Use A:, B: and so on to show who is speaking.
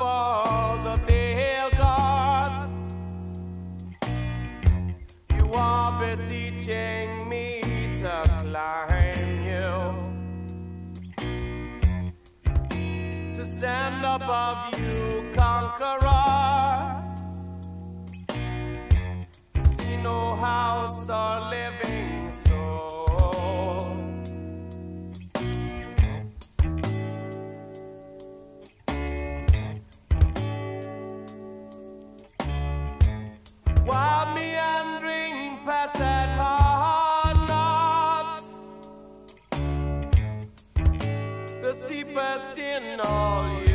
A: of the god. You are beseeching me to climb you. To stand above you, conqueror. deepest in all.